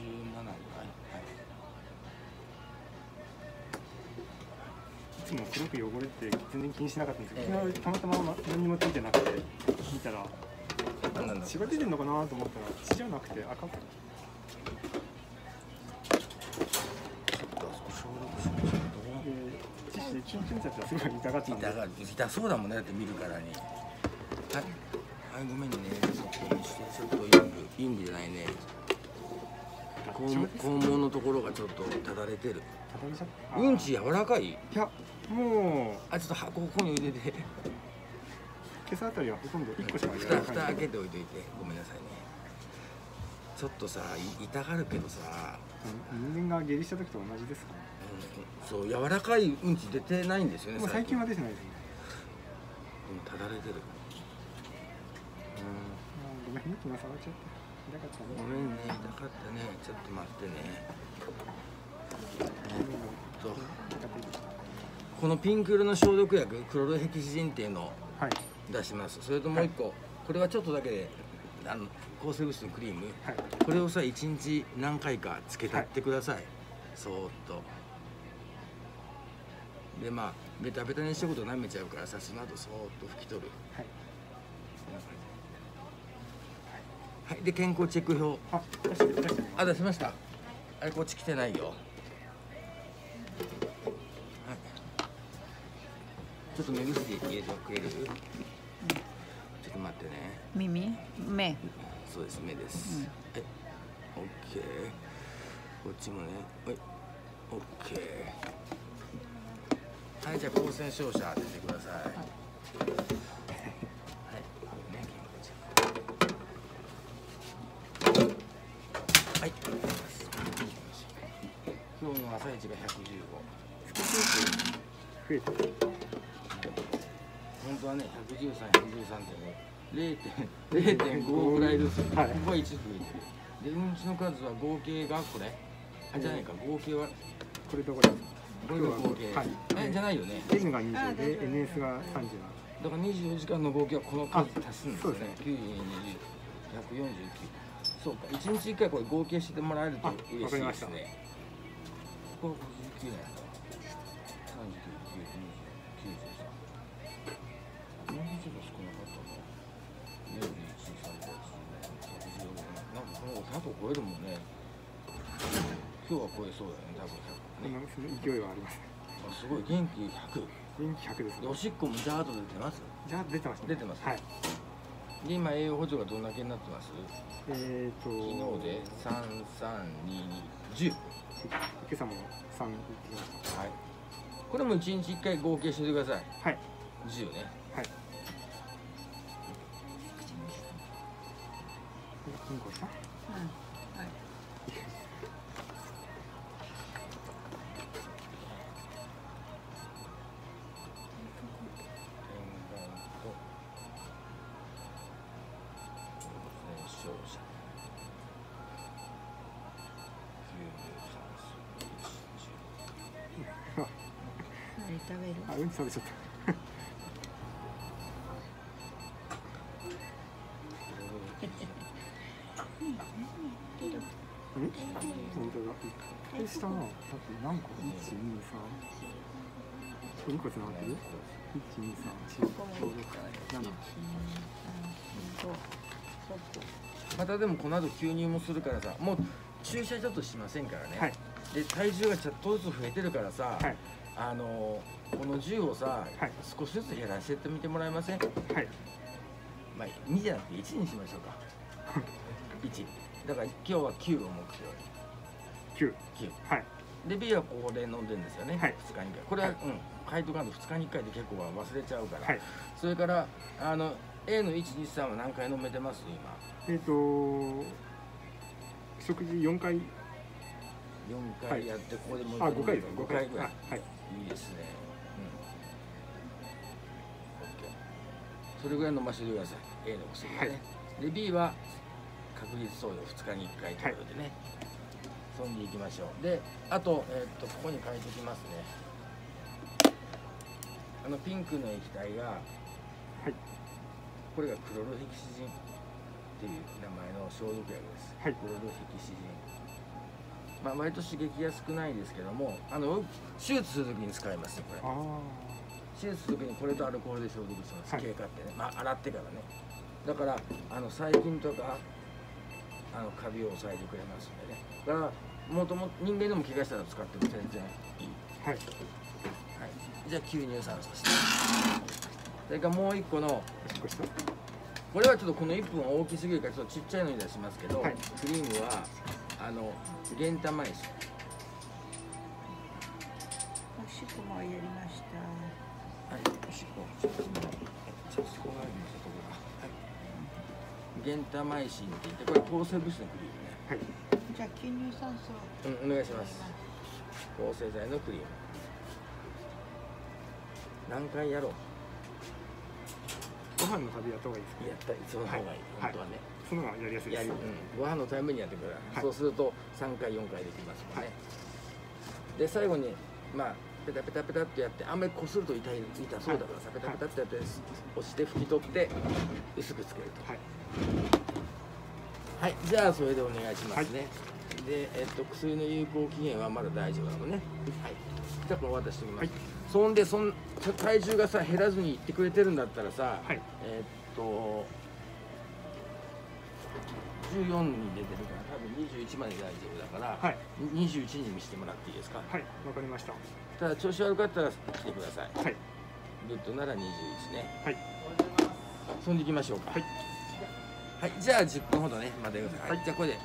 17ぐらい、はいいつも黒く汚れて全然気にしなかったんですけど、ええ昨日たまたま何にもついてなくて見たら血が出てるのかなと思ったら血じゃなくて赤く。チュンチュンってやったらすごい痛がってたがる痛そうだもんねだって見るからに。はい。はいごめんね。ちょっと陰部陰部じゃないね肛門のところがちょっとただれてる。うんち柔らかい？いやもう。あちょっとはここに入れて。今朝あたりはほとんど1個しかや蓋らない。蓋開けておいといて。ごめんなさいね。ちょっとさい痛がるけどさ、人間が下痢した時と同じですかね。うん、そう柔らかいうんち出てないんですよねもう最近は出てないですね。うんただれてる。あーごめんね。今触っちゃったねごめんね痛かったね。ちょっと待ってね。そうこのピンク色の消毒薬クロロヘキシジンっていうのをはい。出します。それともう一個、これはちょっとだけであの抗生物質のクリーム。はい。これをさ1日何回かつけたってください、そーっと。でまあベタベタにしたこと舐めちゃうからさその後そーっと拭き取る。はいはい。で健康チェック表。あ出しました。あれこっち来てないよ。はい。ちょっと目薬入れてくれる、ちょっと待ってね。耳？目？そうです目です、うん。はい。オッケーこっちもね。はい。オッケーはいじゃあ光線照射当ててください。はい、ねはい今日の朝一が115少しずつ増えてる本当はね113、113.5 0.5ぐらい。ですよ、はい。ここは1増えてるでうんちの数は合計がこれあじゃない。か合計はこれとこれこれが合計、はい。えじゃない。よね N が20で NS が30なだから24時間の合計はこの数足すんですよねそうです9 2 149そうか1日1回これ合計してもらえると嬉しい。ですねこれ59年だ39、20、93もうちょっと少なかったな41、3、114なんかこの100超えるもんね今日は超えそうだね多分100ね勢いはありますあすごい元気100元気100ですでおしっこもジャーッと出てますじゃあ出てますね出てますはいで今栄養補助がどんだけになってますえーと昨日で332210今朝も3行ってきましはい。これも1日1回合計しててください。たはい。10ね。はい。うん？こさ食べる。あうんち食べちゃった。うん本当だ。一回したなだ。って何個 ?1、2、3 2個つながってる ?1、2、3、4、5、6、7またでもこの後吸入もするからさもう注射ちょっとしませんからね、はいで体重がちょっとずつ増えてるからさ、はいあのこの銃をさ、はい。少しずつ減らしてってみてもらえません？はい。まあ2じゃなくて1にしましょうか。1だから今日は9を目標9 9はい。で B はここで飲んでるんですよね、はい。2日に1回。これは、はい。うん。書いとかんと2日に1回で結構忘れちゃうから、はい。それからあの A の123は何回飲めてます？今。えっ、と食事4回。4回やって、ここでもう一あ5回です。5回ぐらい、はい。はいいいですね。うん。OK。それぐらい飲ませてください。A の薬はね。で B は確率投与2日に1回ということでね。そんでいきましょう。で、あとえーっとここに書いておきますね。あのピンクの液体がはいこれがクロロヘキシジンっていう名前の消毒薬です。はいクロロヘキシジン。まあ、割と刺激が少ないですけどもあの手術する時に使いますねこれ。あ手術する時にこれとアルコールで消毒します、はい。経過ってね、まあ、洗ってからね。だからあの細菌とかあのカビを抑えてくれますんでね。だからもとも人間でも怪我したら使っても全然いい、あはい。はい、じゃあ吸入酸素して。それからもう一個のこれはちょっとこの1分は大きすぎるからちょっとちっちゃいのに出しますけど、はい。クリームはあの原タマイシおしっこもやりました。はい、おしっこ。ちょっとそこがありますところが。はい。ゲンタマイシンって言って、これ抗生物質のクリはいじゃあ吸入酸素。ームね。うん、お願いします。抗生剤のクリーム。何回やろう。ご飯の旅やった方がいいですかやったり、その方がいい。はい本当はね。その方がやりやすいですうん、ご飯のためにやってくれる。はいそうすると、三回、四回できますもんね。で、最後に、まあ。ペタペタペタってやってあんまりこすると痛い痛そうだからさ、ペタペタってやって押して拭き取って薄くつけるとはいはい、じゃあそれでお願いしますね。で、えっと薬の有効期限はまだ大丈夫なのね。はい。じゃあこれ渡しておきます。はいそんでそん体重がさ減らずにいってくれてるんだったらさ、はいえっと14に出てるから多分21まで大丈夫だから、はい21に見せてもらっていいですか？はいわかりましたただ調子悪かったら来てください。はいグッドなら21ね。はいそんでいきましょうか。はい。はい、じゃあ10分ほどね待ってください。はい、じゃあこれで。